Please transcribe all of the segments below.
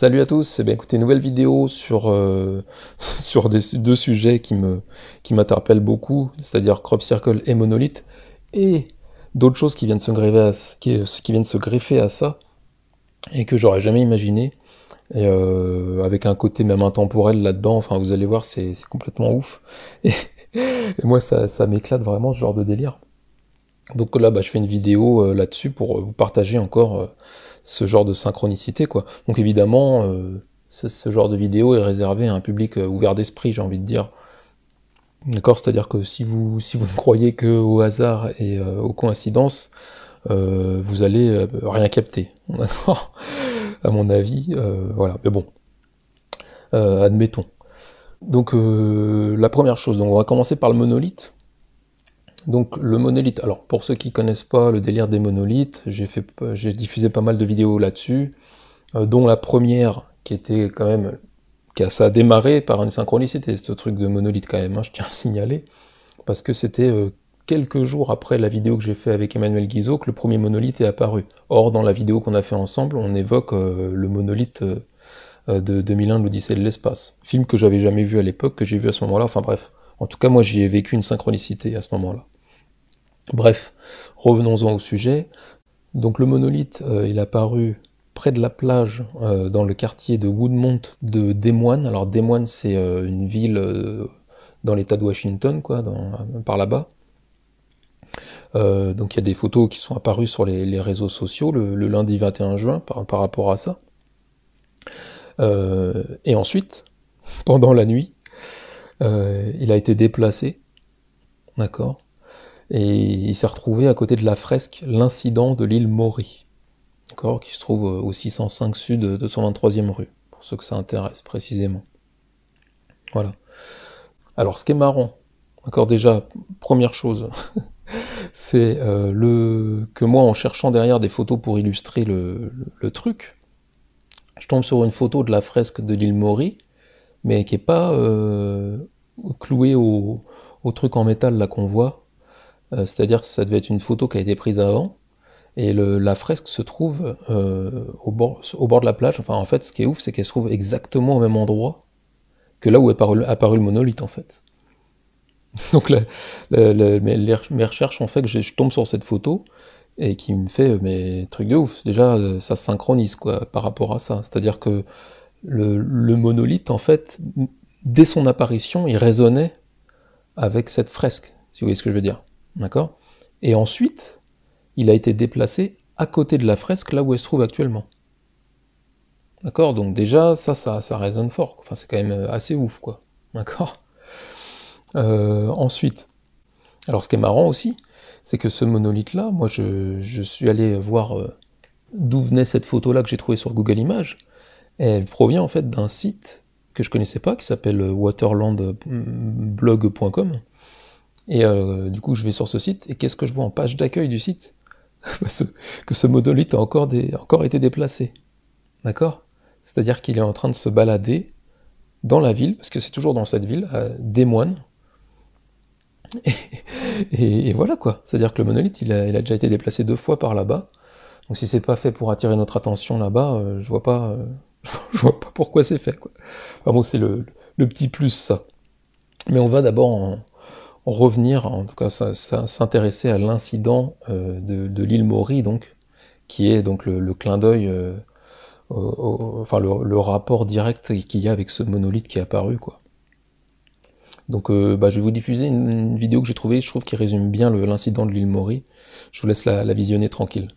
Salut à tous, eh bien écoutez, nouvelle vidéo sur, euh, deux sujets qui m'interpellent beaucoup, c'est-à-dire Crop Circle et Monolith, et d'autres choses qui viennent se greffer à, ça, et que j'aurais jamais imaginé, et euh, avec un côté même intemporel là-dedans, enfin vous allez voir, c'est complètement ouf. Et, moi ça, ça m'éclate vraiment ce genre de délire. Donc là, bah, je fais une vidéo euh, là-dessus pour vous partager encore ce genre de synchronicité, quoi. Donc évidemment, euh, ce genre de vidéo est réservé à un public euh, ouvert d'esprit, j'ai envie de dire. D'accord? C'est-à-dire que si vous, si vous ne croyez que au hasard et euh, aux coïncidences, vous allez rien capter. À mon avis, voilà. Mais bon, admettons. Donc la première chose, donc on va commencer par le monolithe. Donc le monolithe, alors pour ceux qui connaissent pas le délire des monolithes, j'ai diffusé pas mal de vidéos là-dessus, euh, dont la première qui était quand même, a, ça a démarré par une synchronicité, ce truc de monolithe quand même, hein, je tiens à le signaler, parce que c'était euh, quelques jours après la vidéo que j'ai fait avec Emmanuel Guizot que le premier monolithe est apparu. Or dans la vidéo qu'on a fait ensemble, on évoque euh, le monolithe de 2001, l'Odyssée de l'espace, film que j'avais jamais vu à l'époque, que j'ai vu à ce moment-là, enfin bref. En tout cas, moi, j'y ai vécu une synchronicité à ce moment-là. Bref, revenons-en au sujet. Donc le monolithe, euh, il est apparu près de la plage, euh, dans le quartier de Woodmont de Des Moines. Alors Des Moines, c'est euh, une ville dans l'état de Washington, quoi, par là-bas. donc il y a des photos qui sont apparues sur les, réseaux sociaux le, lundi 21 juin par, par rapport à ça. et ensuite, pendant la nuit, il a été déplacé, d'accord? Et il s'est retrouvé à côté de la fresque L'incident de l'île Maury, qui se trouve au 605 sud de 223e rue, pour ceux que ça intéresse précisément. Voilà. Alors ce qui est marrant, encore déjà, première chose, c'est euh, le que moi en cherchant derrière des photos pour illustrer le, truc, je tombe sur une photo de la fresque de l'île Maury, mais qui est pas euh, clouée au, au, truc en métal là qu'on voit, euh, c'est-à-dire que ça devait être une photo qui a été prise avant, et la fresque se trouve euh, au, bord, de la plage. Enfin, en fait, ce qui est ouf, c'est qu'elle se trouve exactement au même endroit que là où est apparu, le monolithe, en fait. Donc, mes, recherches ont fait que je, tombe sur cette photo et qui me fait mais truc de ouf. Déjà, ça se synchronise quoi par rapport à ça. C'est-à-dire que le, monolithe, en fait, dès son apparition, il résonnait avec cette fresque, si vous voyez ce que je veux dire. D'accord? Et ensuite, il a été déplacé à côté de la fresque, là où elle se trouve actuellement. D'accord? Donc déjà, ça, ça, ça résonne fort. Enfin, c'est quand même euh, assez ouf, quoi. D'accord? Euh, Ensuite, alors ce qui est marrant aussi, c'est que ce monolithe-là, moi, je, suis allé voir euh, d'où venait cette photo-là que j'ai trouvée sur Google Images. elle provient en fait d'un site que je connaissais pas, qui s'appelle waterlandblog.com. Et euh, du coup, je vais sur ce site, et qu'est-ce que je vois en page d'accueil du site? Que ce monolithe a encore, été déplacé. D'accord? C'est-à-dire qu'il est en train de se balader dans la ville, parce que c'est toujours dans cette ville, Des Moines. Et, voilà quoi. C'est-à-dire que le monolithe, il a, déjà été déplacé deux fois par là-bas. Donc si c'est pas fait pour attirer notre attention là-bas, euh, je vois pas, euh, vois pas pourquoi c'est fait quoi. Enfin bon, c'est le, le, petit plus ça. Mais on va d'abord en, revenir, en tout cas s'intéresser à l'incident euh, de, l'île Maury, donc, qui est donc le, clin d'œil, euh, enfin le, rapport direct qu'il y a avec ce monolithe qui est apparu, quoi. Donc euh, bah, je vais vous diffuser une, vidéo que j'ai trouvée, je trouve qui résume bien l'incident de l'île Maury. Je vous laisse la visionner tranquille.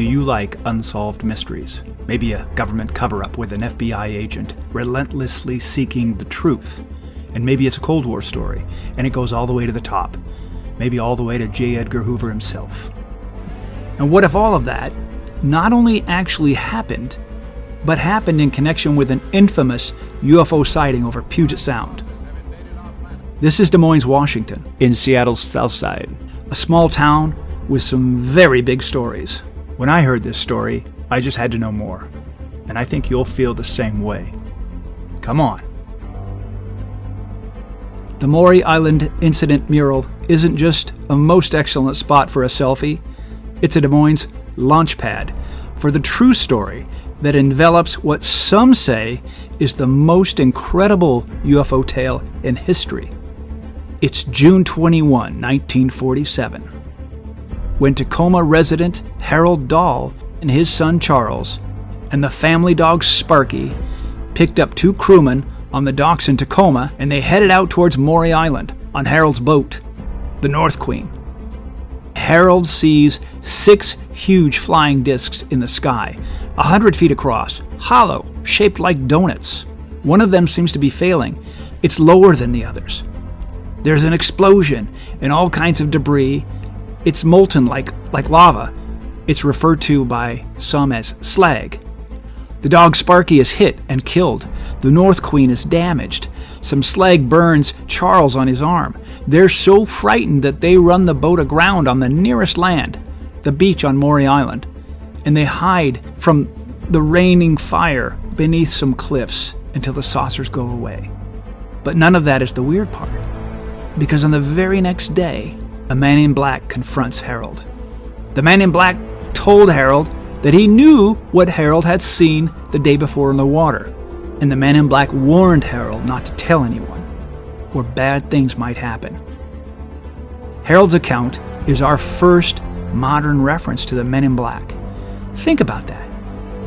Do you like unsolved mysteries? Maybe a government cover up with an FBI agent relentlessly seeking the truth. And maybe it's a Cold War story, and it goes all the way to the top. Maybe all the way to J. Edgar Hoover himself. And what if all of that not only actually happened, but happened in connection with an infamous UFO sighting over Puget Sound? This is Des Moines, Washington, in Seattle's South Side, a small town with some very big stories When I heard this story, I just had to know more. And I think you'll feel the same way. Come on. The Maury Island Incident Mural isn't just a most excellent spot for a selfie, it's a Des Moines launchpad for the true story that envelops what some say is the most incredible UFO tale in history. It's June 21, 1947, when Tacoma resident Harold Dahl and his son Charles and the family dog Sparky picked up two crewmen on the docks in Tacoma and they headed out towards Maury Island on Harold's boat, the North Queen. Harold sees six huge flying discs in the sky, a hundred feet across, hollow, shaped like donuts. One of them seems to be failing. It's lower than the others. There's an explosion and all kinds of debris. It's molten like, like lava. It's referred to by some as slag. The dog Sparky is hit and killed. The North Queen is damaged. Some slag burns Charles on his arm. They're so frightened that they run the boat aground on the nearest land, the beach on Maury Island, and they hide from the raining fire beneath some cliffs until the saucers go away. But none of that is the weird part, because on the very next day, a man in black confronts Harold. The man in black told Harold that he knew what Harold had seen the day before in the water, and the man in black warned Harold not to tell anyone, or bad things might happen. Harold's account is our first modern reference to the men in black. Think about that.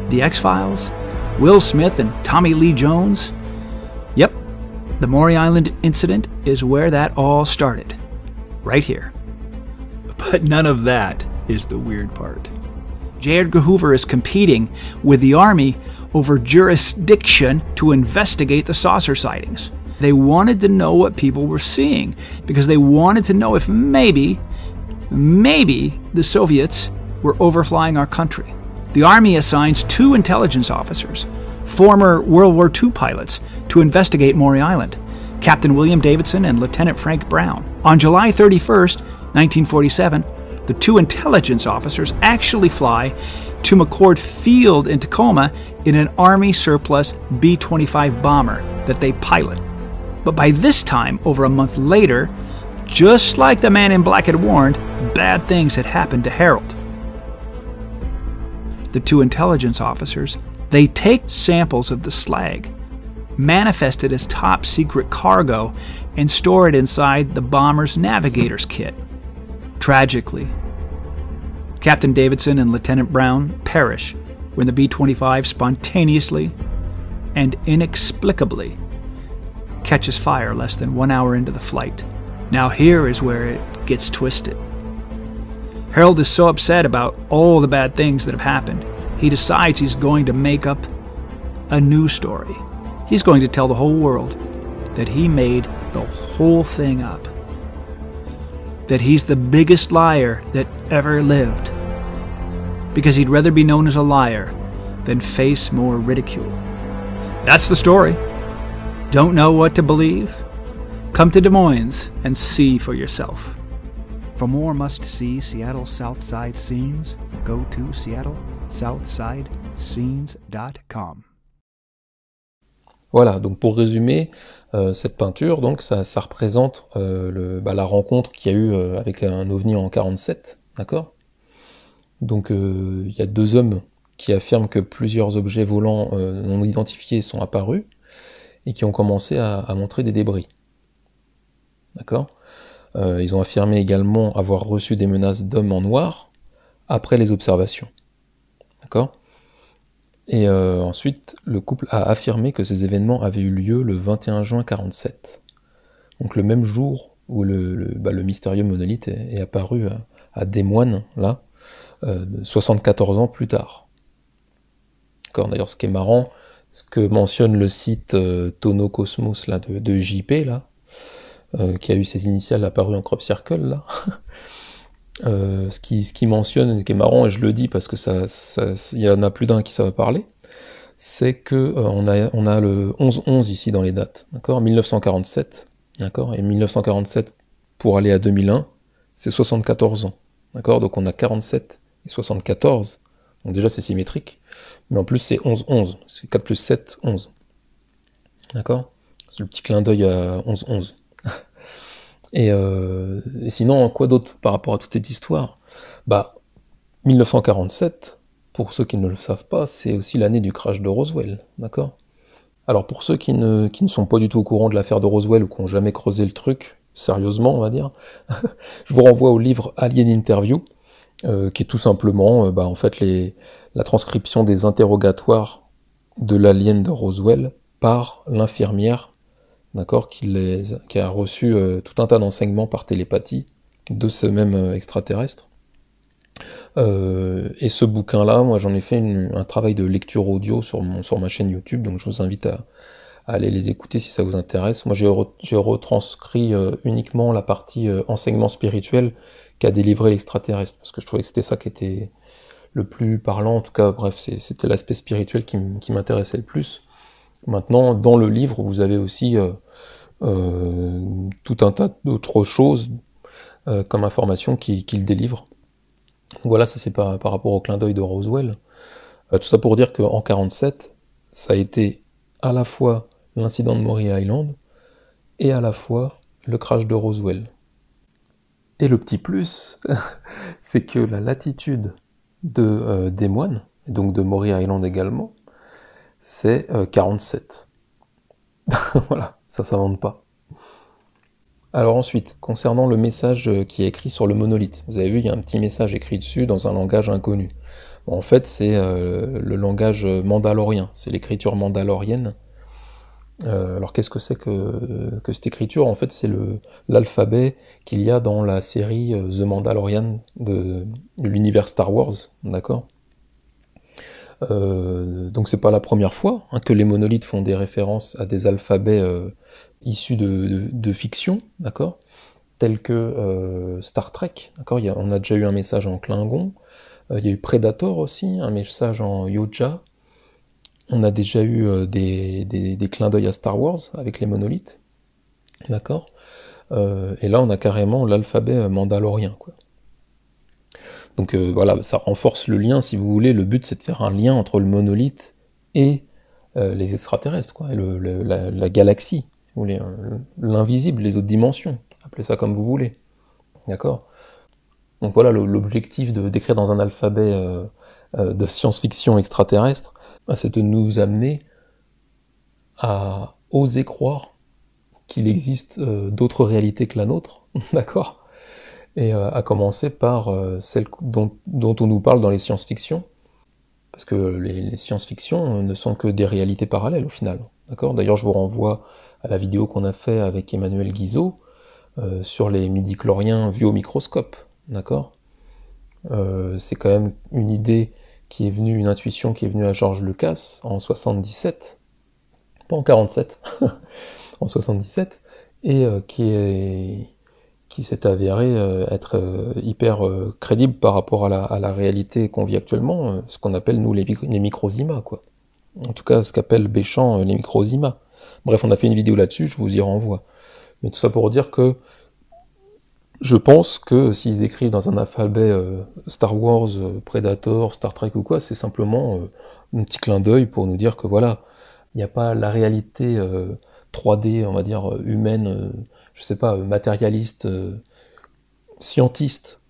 The X Files, Will Smith, and Tommy Lee Jones. Yep, the Maury Island incident is where that all started. Right here. But none of that is the weird part. J. Edgar Hoover is competing with the Army over jurisdiction to investigate the saucer sightings. They wanted to know what people were seeing because they wanted to know if maybe, maybe the Soviets were overflying our country. The Army assigns two intelligence officers, former World War II pilots, to investigate Maury Island Captain William Davidson and Lieutenant Frank Brown. On July 31st, 1947, the two intelligence officers actually fly to McCord Field in Tacoma in an Army surplus B 25 bomber that they pilot. But by this time, over a month later, just like the man in black had warned, bad things had happened to Harold. The two intelligence officers, they take samples of the slag, manifest it as top secret cargo, and store it inside the bomber's navigator's kit. Tragically, Captain Davidson and Lieutenant Brown perish when the B 25 spontaneously and inexplicably catches fire less than one hour into the flight. Now, here is where it gets twisted. Harold is so upset about all the bad things that have happened, he decides he's going to make up a new story. He's going to tell the whole world that he made the whole thing up that he's the biggest liar that ever lived, because he'd rather be known as a liar than face more ridicule. That's the story. Don't know what to believe? Come to Des Moines and see for yourself. For more must see Seattle Southside scenes, go to seattlesouthsidescenes.com. Voilà, donc pour résumer, euh, cette peinture, donc ça, représente euh, bah, la rencontre qu'il y a eu euh, avec un ovni en 47, d'accord? Donc il y a deux hommes qui affirment que plusieurs objets volants non identifiés sont apparus et qui ont commencé à, à montrer des débris. D'accord? Ils ont affirmé également avoir reçu des menaces d'hommes en noir après les observations. D'accord? Et euh, ensuite, le couple a affirmé que ces événements avaient eu lieu le 21 juin 47. Donc le même jour où le, bah, mystérieux monolithe est, apparu à, Des Moines, là, euh, 74 ans plus tard. D'ailleurs, ce qui est marrant, ce que mentionne le site euh, de, de JP, euh, qui a eu ses initiales apparues en crop circle, là, Euh, ce, qui, mentionne, qui est marrant, et je le dis parce que y en a plus d'un qui ça va parler, c'est que euh, on, a, le 11-11 ici dans les dates, d'accord? 1947, d'accord? Et 1947 pour aller à 2001, c'est 74 ans, Donc on a 47 et 74, Donc déjà c'est symétrique, mais en plus c'est 11-11, c'est 4 plus 7, 11. D'accord? C'est le petit clin d'œil à 11-11. Euh, et, sinon, quoi d'autre par rapport à toute cette histoire Bah, 1947, pour ceux qui ne le savent pas, c'est aussi l'année du crash de Roswell, d'accord? Alors pour ceux qui ne, qui ne sont pas du tout au courant de l'affaire de Roswell ou qui n'ont jamais creusé le truc, sérieusement on va dire, je vous renvoie au livre Alien Interview, euh, qui est tout simplement euh, bah, en fait les, la transcription des interrogatoires de l'alien de Roswell par l'infirmière, d'accord, qui, a reçu euh, tout un tas d'enseignements par télépathie de ce même extraterrestre. et ce bouquin-là, moi j'en ai fait un travail de lecture audio sur, sur ma chaîne YouTube, donc je vous invite à, aller les écouter si ça vous intéresse. Moi j'ai retranscrit uniquement la partie enseignement spirituel qu'a délivré l'extraterrestre, parce que je trouvais que c'était ça qui était le plus parlant, en tout cas, bref, c'était l'aspect spirituel qui m'intéressait le plus. Maintenant, dans le livre, vous avez aussi euh, euh, tout un tas d'autres choses euh, comme information qu'il délivre. Voilà, ça c'est par, rapport au clin d'œil de Roswell. tout ça pour dire qu'en 47, ça a été à la fois l'incident de Maury Island et à la fois le crash de Roswell. Et le petit plus, c'est que la latitude de des moines, et donc de Maury Island également, c'est 47. Euh, voilà, ça s'invente pas. Alors ensuite, concernant le message euh, qui est écrit sur le monolithe, vous avez vu, il y a un petit message écrit dessus dans un langage inconnu. en fait, c'est le langage mandalorien, c'est l'écriture mandalorienne euh, alors qu'est-ce que c'est que, cette écriture? En fait, c'est l'alphabet qu'il y a dans la série euh, The Mandalorian de, l'univers Star Wars, d'accord? Euh, Donc c'est pas la première fois hein, que les monolithes font des références à des alphabets issus de, fiction, d'accord? Tels que Star Trek, d'accord? On a déjà eu un message en Klingon, il y a eu Predator aussi, un message en Yoja, on a déjà eu euh, des, clins d'œil à Star Wars avec les monolithes. D'accord? Euh, Et là, on a carrément l'alphabet euh, mandalorien. Quoi. Donc voilà, ça renforce le lien, si vous voulez. Le but, c'est de faire un lien entre le monolithe et les extraterrestres, quoi, la, galaxie, l'invisible, les autres dimensions. Appelez ça comme vous voulez. D'accord? Donc voilà, l'objectif d'écrire dans un alphabet de science-fiction extraterrestre, bah, c'est de nous amener à oser croire qu'il existe euh, d'autres réalités que la nôtre, d'accord? Et euh, à commencer par euh, celle dont, on nous parle dans les science-fiction, parce que les, science-fiction ne sont que des réalités parallèles au final, d'accord? D'ailleurs, je vous renvoie à la vidéo qu'on a fait avec Emmanuel Guizot sur les midi-chloriens vus au microscope, d'accord? C'est quand même une idée qui est venue, une intuition qui est venue à Georges Lucas en 77, pas en 47, en 77, et euh, qui est qui s'est avéré euh, être euh, hyper crédible par rapport à la, réalité qu'on vit actuellement, ce qu'on appelle nous les, les quoi. En tout cas, ce qu'appelle Béchamp les microzimas. Bref, on a fait une vidéo là-dessus, je vous y renvoie. Mais tout ça pour dire que je pense que s'ils écrivent dans un alphabet euh, Star Wars, euh, Predator, Star Trek ou quoi, c'est simplement euh, un petit clin d'œil pour nous dire que voilà, il n'y a pas la réalité 3D, on va dire, humaine, je sais pas, matérialiste, scientiste,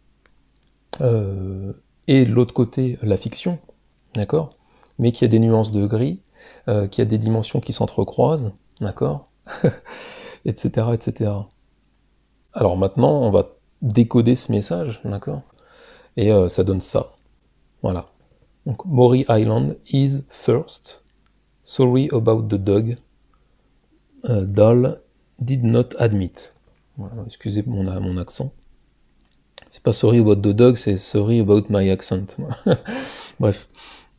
et de l'autre côté, la fiction, d'accord Mais qu'il y a des nuances de gris, qu'il y a des dimensions qui s'entrecroisent, d'accord Etc., etc. Alors maintenant, on va décoder ce message, d'accord Et euh, ça donne ça. Voilà. Donc, Maury Island is first. Sorry about the dog. Doll did not admit. Excusez mon, mon accent. C'est pas sorry about the dog, c'est sorry about my accent. Bref.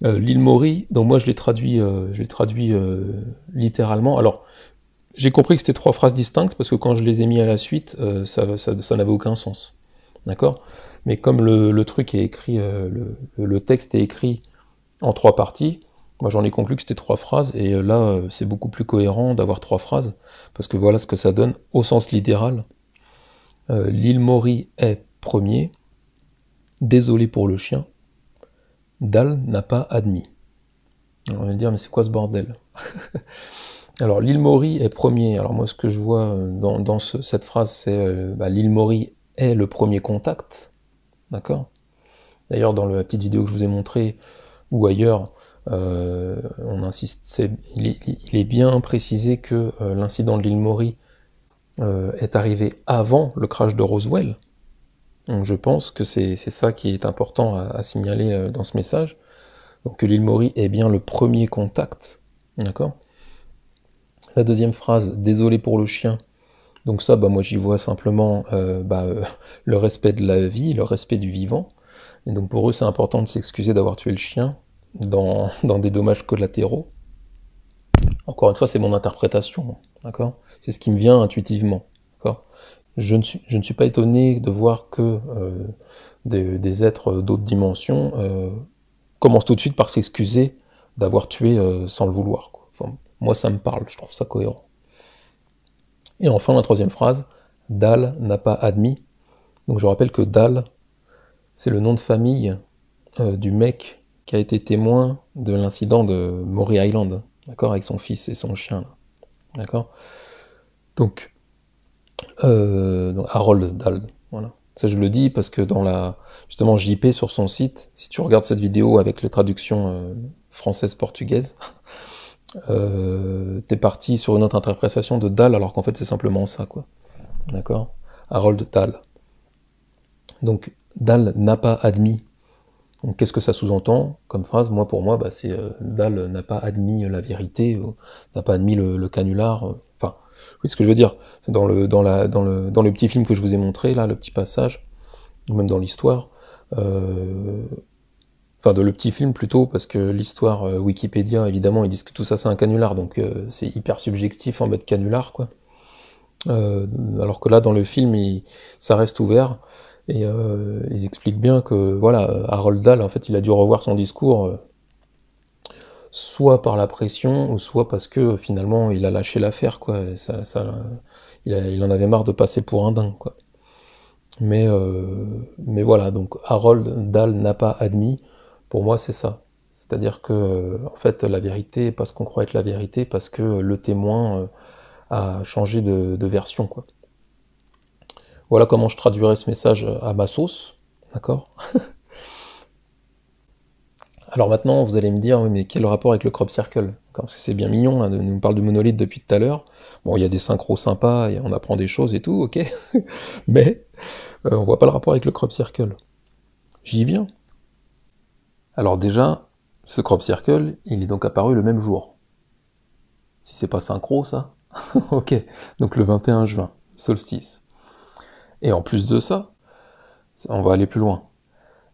Euh, l'île Maury, donc moi je l'ai traduit, euh, traduit littéralement. Alors, j'ai compris que c'était trois phrases distinctes parce que quand je les ai mis à la suite, euh, ça, ça, n'avait aucun sens. D'accord? Mais comme le, truc est écrit, euh, le, texte est écrit en trois parties, moi j'en ai conclu que c'était trois phrases, et euh, là c'est beaucoup plus cohérent d'avoir trois phrases, parce que voilà ce que ça donne au sens littéral. L'île Maury est premier, désolé pour le chien, Dahl n'a pas admis. on va dire, mais c'est quoi ce bordel? Alors, l'île Maury est premier. Alors, moi, ce que je vois dans, cette phrase, c'est euh, bah, l'île Maury est le premier contact. D'accord? D'ailleurs, dans la petite vidéo que je vous ai montrée, ou ailleurs, euh, on insiste, il, est, bien précisé que euh, l'incident de l'île Maury est arrivé avant le crash de Roswell. Donc je pense que c'est ça qui est important à, signaler dans ce message. Donc que l'île Maury est bien le premier contact. D'accord? La deuxième phrase, désolé pour le chien. Donc ça, bah, moi j'y vois simplement euh, bah, euh, le respect de la vie, le respect du vivant. Et donc pour eux, c'est important de s'excuser d'avoir tué le chien dans, des dommages collatéraux. Encore une fois, c'est mon interprétation, d'accord? C'est ce qui me vient intuitivement, d'accord? Je ne, suis, je ne suis pas étonné de voir que euh, des, êtres d'autres dimensions commencent tout de suite par s'excuser d'avoir tué sans le vouloir. Moi, ça me parle, je trouve ça cohérent. Et enfin, la troisième phrase, Dal n'a pas admis. Donc je rappelle que Dal, c'est le nom de famille euh, du mec qui a été témoin de l'incident de Maury Island, d'accord, avec son fils et son chien. D'accord? Donc, euh, Harold Dahl, voilà. Ça, je le dis parce que dans la. Justement, JP sur son site, si tu regardes cette vidéo avec les traductions euh, françaises-portugaises, euh, t'es parti sur une autre interprétation de Dahl alors qu'en fait c'est simplement ça, quoi. D'accord? Harold Dahl. Donc, Dahl n'a pas admis. Donc, qu'est-ce que ça sous-entend comme phrase? Moi, pour moi, bah, c'est euh, Dahl n'a pas admis la vérité, n'a pas admis le, canular. Euh, enfin, oui, ce que je veux dire, dans le, dans, la, dans, le, dans le petit film que je vous ai montré, là, le petit passage, ou même dans l'histoire, euh, enfin de le petit film plutôt, parce que l'histoire euh, Wikipédia, évidemment, ils disent que tout ça c'est un canular, donc c'est hyper subjectif en mode canular, quoi. Alors que là, dans le film, ça reste ouvert, et ils expliquent bien que, voilà, Harold Dahl, en fait, il a dû revoir son discours, soit par la pression, ou soit parce que finalement, il a lâché l'affaire, quoi. Ça, ça, il, il, en avait marre de passer pour un dingue, quoi. Mais, mais voilà, donc Harold Dahl n'a pas admis pour moi, c'est ça. C'est-à-dire que, en fait, la vérité pas ce qu'on croit être la vérité, parce que le témoin euh, a changé de, version, quoi. Voilà comment je traduirais ce message à ma sauce, d'accord Alors maintenant, vous allez me dire, oui, mais quel rapport avec le crop circle? Parce que c'est bien mignon, là, nous parle du monolithe depuis tout à l'heure. Bon, il y a des synchros sympas, et on apprend des choses et tout, ok Mais euh, on voit pas le rapport avec le crop circle. J'y viens. Alors déjà, ce crop circle, il est donc apparu le même jour. Si c'est pas synchro, ça Ok, donc le 21 juin, solstice. Et en plus de ça, on va aller plus loin.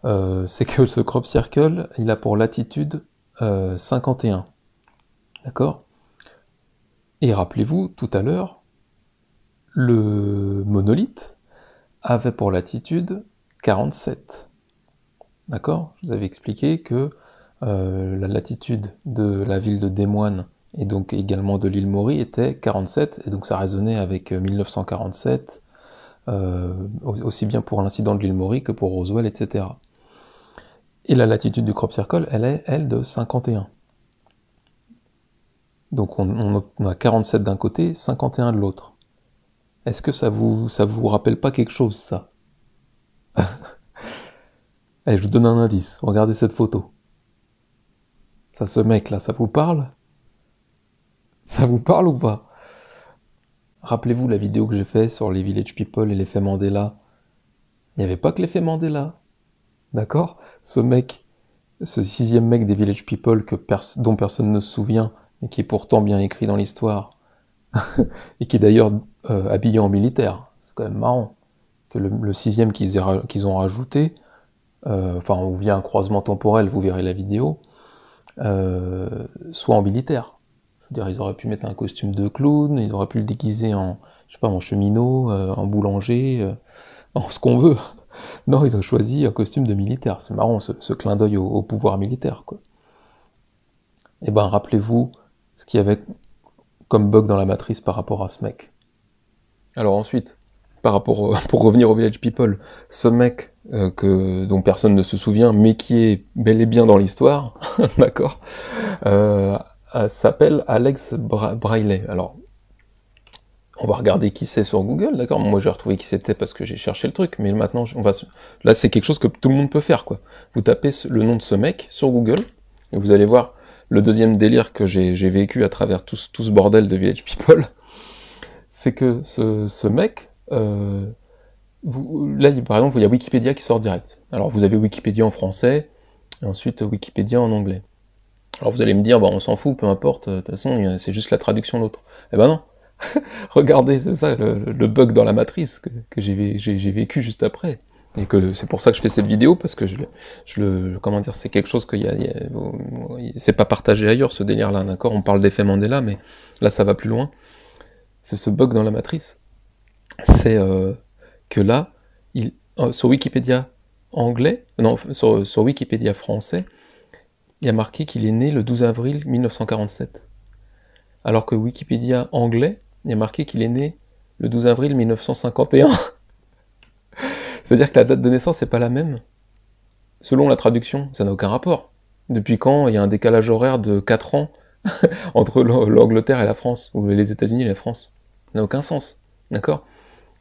Euh, c'est que ce crop circle, il a pour latitude 51. Euh, D'accord? Et rappelez-vous, tout à l'heure, le monolithe avait pour latitude 47. D'accord? Je vous avais expliqué que euh, la latitude de la ville de Des Moines et donc également de l'île Maury était 47, et donc ça résonnait avec 1947, euh, aussi bien pour l'incident de l'île Maury que pour Roswell, etc. Et la latitude du crop circle, elle est, elle, de 51. Donc on, a 47 d'un côté, 51 de l'autre. Est-ce que ça vous, ça vous rappelle pas quelque chose, ça? Allez, je vous donne un indice. Regardez cette photo. Ça, ce mec-là, ça vous parle? Ça vous parle ou pas? Rappelez-vous la vidéo que j'ai faite sur les Village People et l'effet Mandela. Il n'y avait pas que l'effet Mandela. D'accord? Ce mec, ce sixième mec des Village People dont personne ne se souvient, et qui est pourtant bien écrit dans l'histoire, et qui est d'ailleurs euh, habillé en militaire. C'est quand même marrant que le, sixième qu'ils ont rajouté, euh, enfin, ou via un croisement temporel, vous verrez la vidéo, euh, soit en militaire. Ils auraient pu mettre un costume de clown, ils auraient pu le déguiser en, je sais pas, en cheminot, euh, en boulanger, en ce qu'on veut. Non, ils ont choisi un costume de militaire. C'est marrant, ce, clin d'œil au, pouvoir militaire, quoi. Eh ben, rappelez-vous ce qu'il y avait comme bug dans la matrice par rapport à ce mec. Alors ensuite, par rapport pour revenir au Village People, ce mec euh, que dont personne ne se souvient, mais qui est bel et bien dans l'histoire, d'accord, euh, s'appelle Alex Braille. Alors, on va regarder qui c'est sur Google, d'accord? Moi, j'ai retrouvé qui c'était parce que j'ai cherché le truc, mais maintenant, on va, là, c'est quelque chose que tout le monde peut faire, quoi. Vous tapez le nom de ce mec sur Google, et vous allez voir le deuxième délire que j'ai vécu à travers tout, ce bordel de Village People, c'est que ce, mec, euh, là, par exemple, il y a Wikipédia qui sort direct. Alors, vous avez Wikipédia en français, et ensuite Wikipédia en anglais. Alors, vous allez me dire, bah, on s'en fout, peu importe, de toute façon, c'est juste la traduction de l'autre. Eh ben non Regardez, c'est ça le, bug dans la matrice que, que j'ai vécu juste après. Et que c'est pour ça que je fais cette vidéo, parce que je, le, comment dire, c'est quelque chose que y a, c'est pas partagé ailleurs ce délire-là, d'accord? On parle d'effet Mandela, mais là ça va plus loin. C'est ce bug dans la matrice. C'est euh, que là, euh, sur Wikipédia anglais, non, sur Wikipédia français, il y a marqué qu'il est né le 12 avril 1947. Alors que Wikipédia anglais, il y a marqué qu'il est né le 12 avril 1951. C'est-à-dire que la date de naissance n'est pas la même. Selon la traduction, ça n'a aucun rapport. Depuis quand il y a un décalage horaire de 4 ans entre l'Angleterre et la France, ou les États-Unis et la France? Ça n'a aucun sens. D'accord?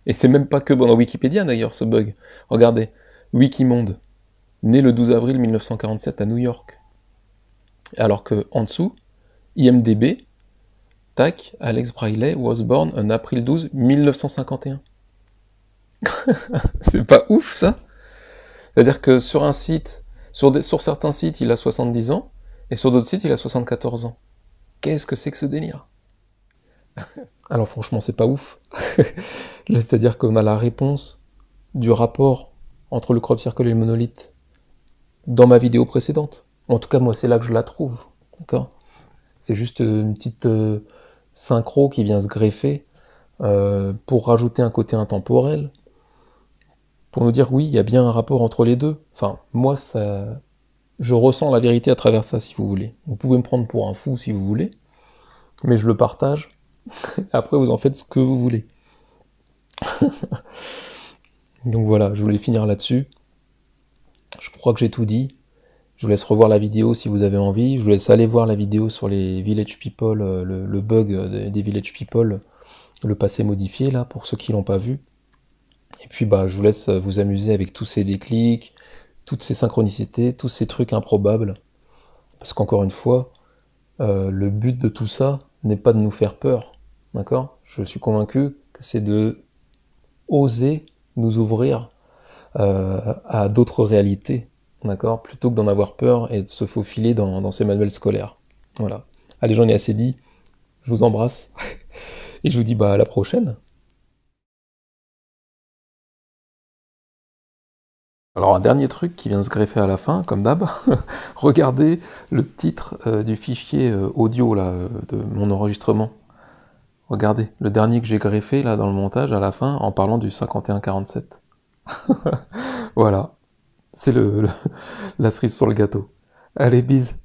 Et c'est même pas que dans Wikipédia d'ailleurs ce bug. Regardez, Wikimonde, né le 12 avril 1947 à New York. Alors que en dessous, IMDB, tac, Alex Briley was born on April 12 1951. c'est pas ouf ça? C'est-à-dire que sur un site, sur, certains sites, il a 70 ans, et sur d'autres sites, il a 74 ans. Qu'est-ce que c'est que ce délire? Alors franchement, c'est pas ouf. C'est-à-dire qu'on a la réponse du rapport entre le crop circle et le monolithe dans ma vidéo précédente. En tout cas, moi, c'est là que je la trouve. C'est juste une petite euh, synchro qui vient se greffer euh, pour rajouter un côté intemporel pour nous dire oui, il y a bien un rapport entre les deux. Enfin, moi, ça, je ressens la vérité à travers ça, si vous voulez. Vous pouvez me prendre pour un fou si vous voulez, mais je le partage. Après, vous en faites ce que vous voulez. Donc voilà, je voulais finir là-dessus. Je crois que j'ai tout dit. Je vous laisse revoir la vidéo si vous avez envie. Je vous laisse aller voir la vidéo sur les Village People, euh, le, bug des Village People, le passé modifié là, pour ceux qui l'ont pas vu. Et puis bah, je vous laisse vous amuser avec tous ces déclics, toutes ces synchronicités, tous ces trucs improbables. Parce qu'encore une fois, euh, le but de tout ça n'est pas de nous faire peur. D'accord? Je suis convaincu que c'est de oser nous ouvrir euh, à d'autres réalités. D'accord Plutôt que d'en avoir peur et de se faufiler dans, ces manuels scolaires. Voilà. Allez, j'en ai assez dit. Je vous embrasse. et je vous dis bah à la prochaine. Alors un dernier truc qui vient se greffer à la fin, comme d'hab, regardez le titre euh, du fichier euh, audio là, euh, de mon enregistrement. Regardez, le dernier que j'ai greffé là dans le montage à la fin en parlant du 5147. voilà, c'est le, la cerise sur le gâteau. Allez, bise